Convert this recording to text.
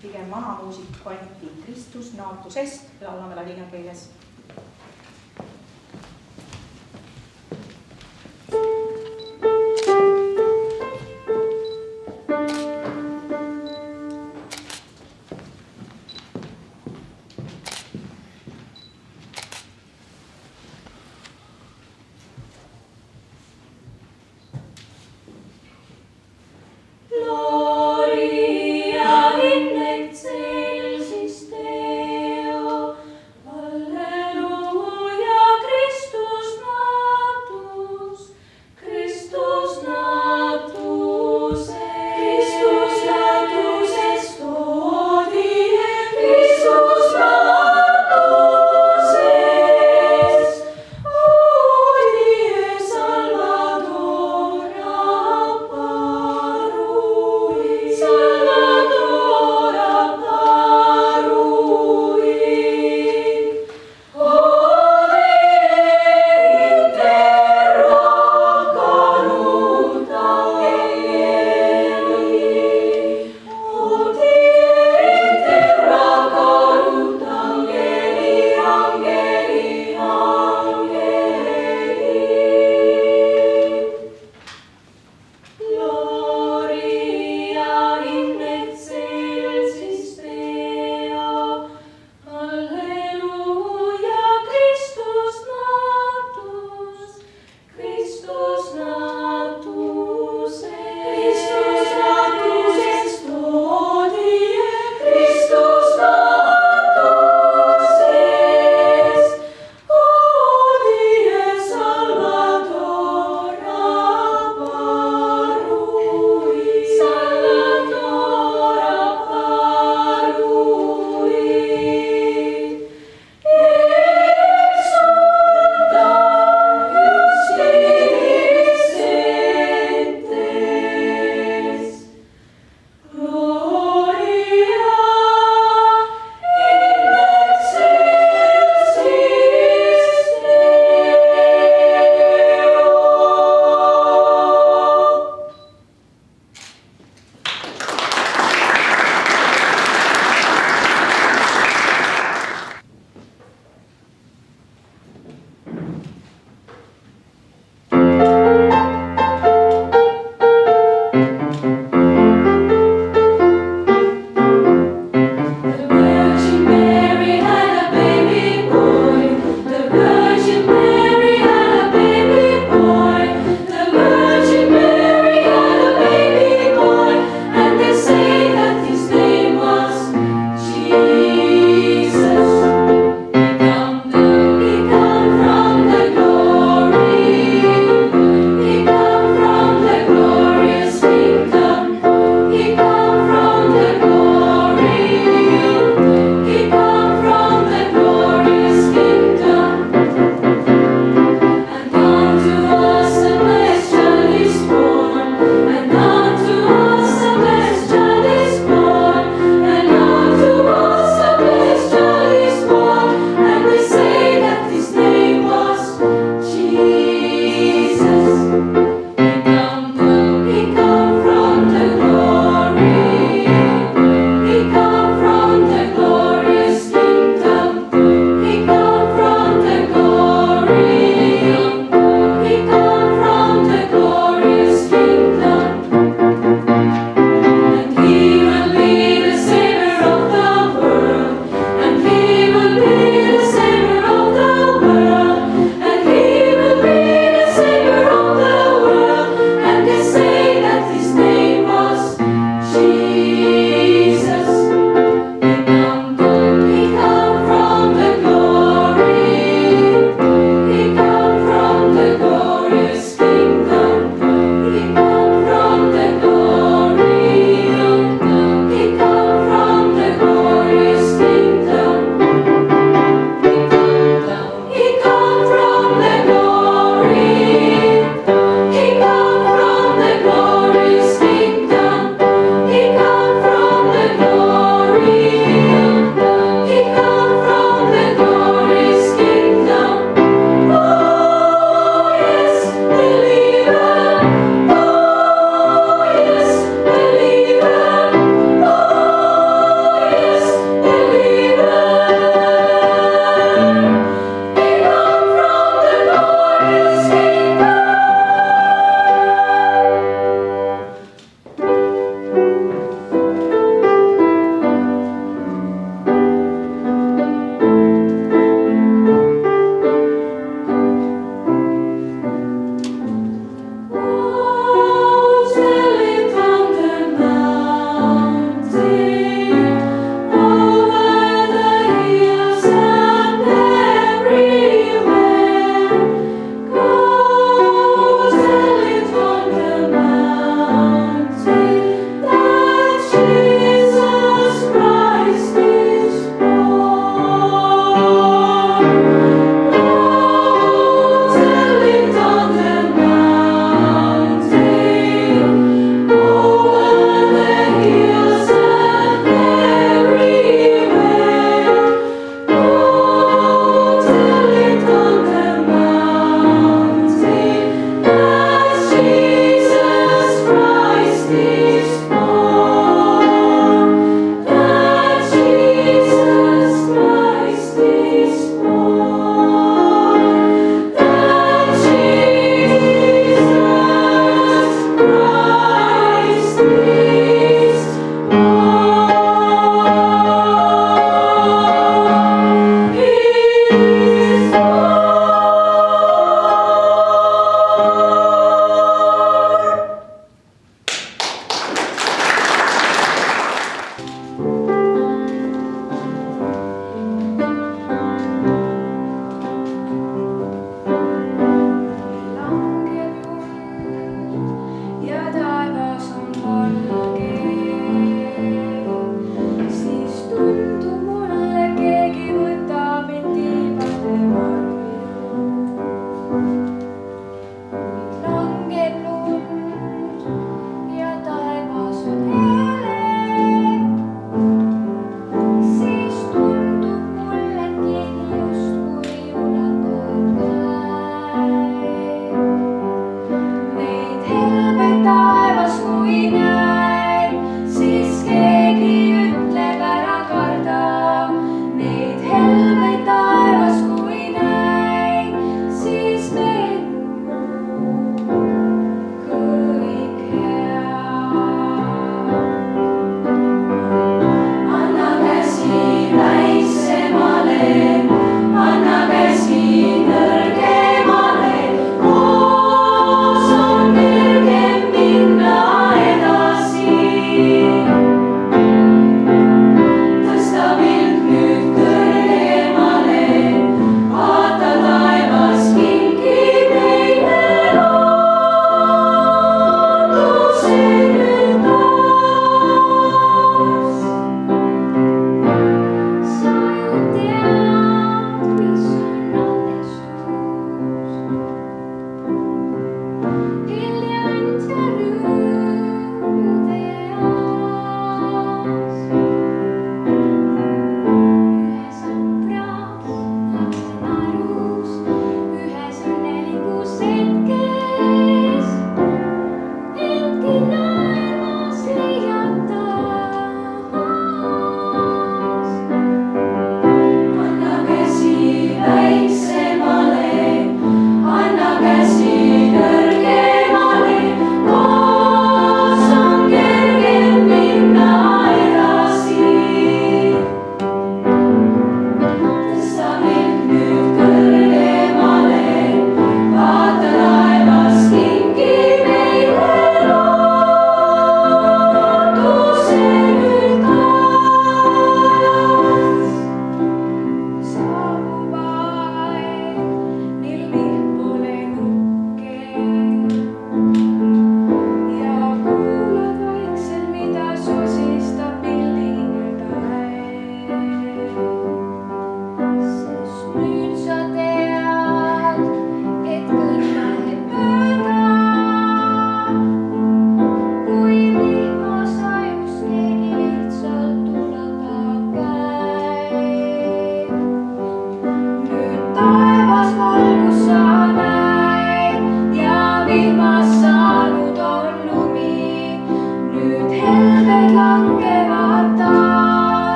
Gloria in excelsis Deo, Alleluia.